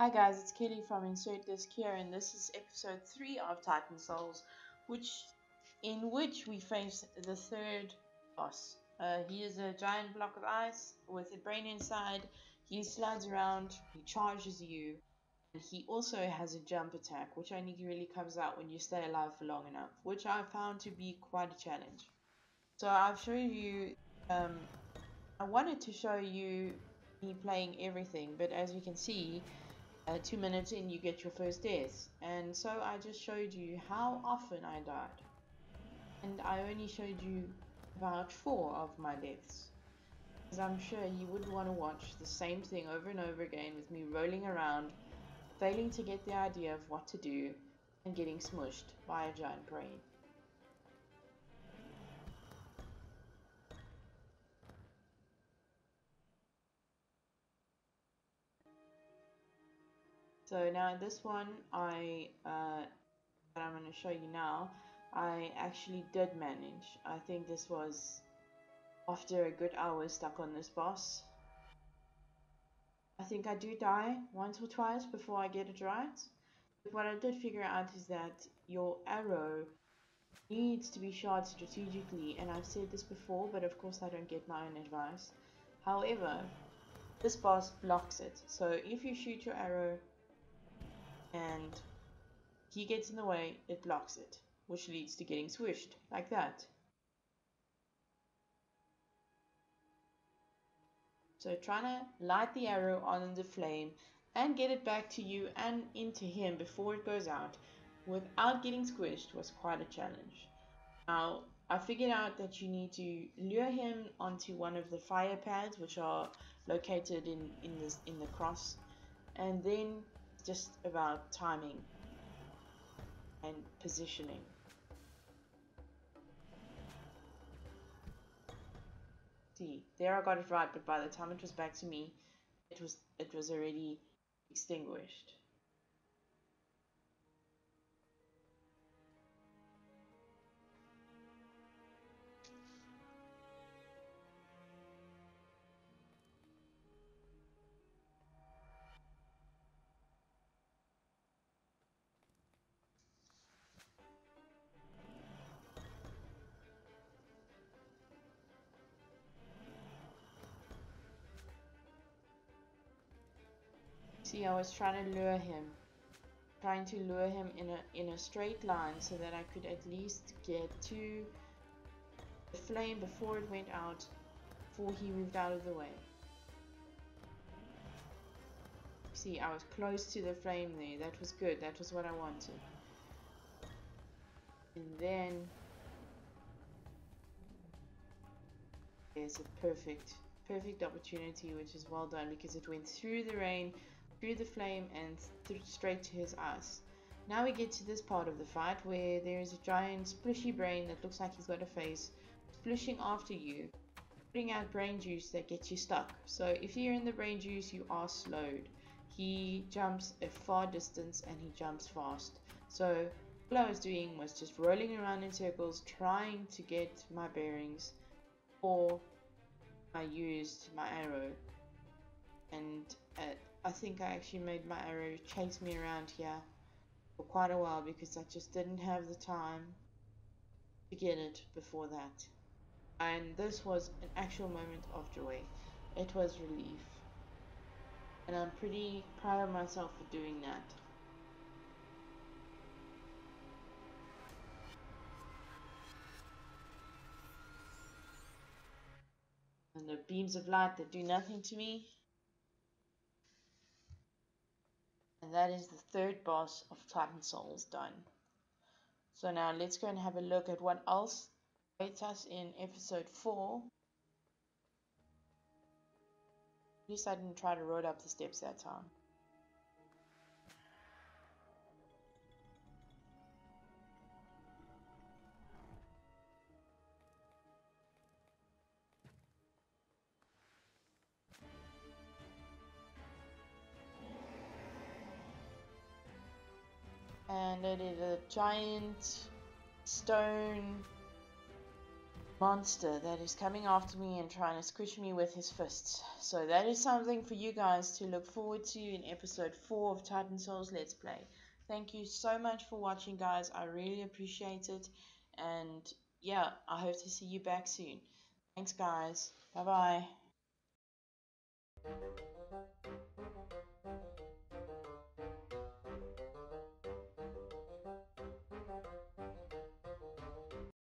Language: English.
Hi guys, it's Kelly from Insert Disk here, and this is episode 3 of Titan Souls, which in which we face the third boss. Uh, he is a giant block of ice with a brain inside. He slides around, he charges you, and he also has a jump attack, which only really comes out when you stay alive for long enough, which I found to be quite a challenge. So I've shown you, um, I wanted to show you me playing everything, but as you can see, uh, two minutes in you get your first death and so I just showed you how often I died. And I only showed you about four of my deaths. Because I'm sure you wouldn't want to watch the same thing over and over again with me rolling around failing to get the idea of what to do and getting smushed by a giant brain. So now this one, I uh, that I'm going to show you now, I actually did manage. I think this was after a good hour stuck on this boss. I think I do die once or twice before I get it right. But what I did figure out is that your arrow needs to be shot strategically and I've said this before but of course I don't get my own advice. However, this boss blocks it. So if you shoot your arrow and he gets in the way, it blocks it, which leads to getting swished, like that. So trying to light the arrow on the flame and get it back to you and into him before it goes out without getting squished was quite a challenge. Now, I figured out that you need to lure him onto one of the fire pads which are located in, in, this, in the cross and then just about timing and positioning. See, there I got it right, but by the time it was back to me, it was it was already extinguished. See, I was trying to lure him. Trying to lure him in a in a straight line so that I could at least get to the flame before it went out, before he moved out of the way. See, I was close to the flame there. That was good. That was what I wanted. And then there's a perfect perfect opportunity which is well done because it went through the rain through the flame and th straight to his eyes. Now we get to this part of the fight where there is a giant splishy brain that looks like he's got a face splishing after you, putting out brain juice that gets you stuck. So if you're in the brain juice, you are slowed. He jumps a far distance and he jumps fast. So all I was doing was just rolling around in circles, trying to get my bearings, or I used my arrow. And I think I actually made my arrow chase me around here for quite a while because I just didn't have the time to get it before that. And this was an actual moment of joy. It was relief. And I'm pretty proud of myself for doing that. And the beams of light that do nothing to me And that is the third boss of Titan Souls done. So now let's go and have a look at what else awaits us in episode 4. At least I didn't try to road up the steps that time. And it is a giant stone monster that is coming after me and trying to squish me with his fists. So that is something for you guys to look forward to in episode 4 of Titan Souls Let's Play. Thank you so much for watching guys, I really appreciate it and yeah, I hope to see you back soon. Thanks guys, bye bye.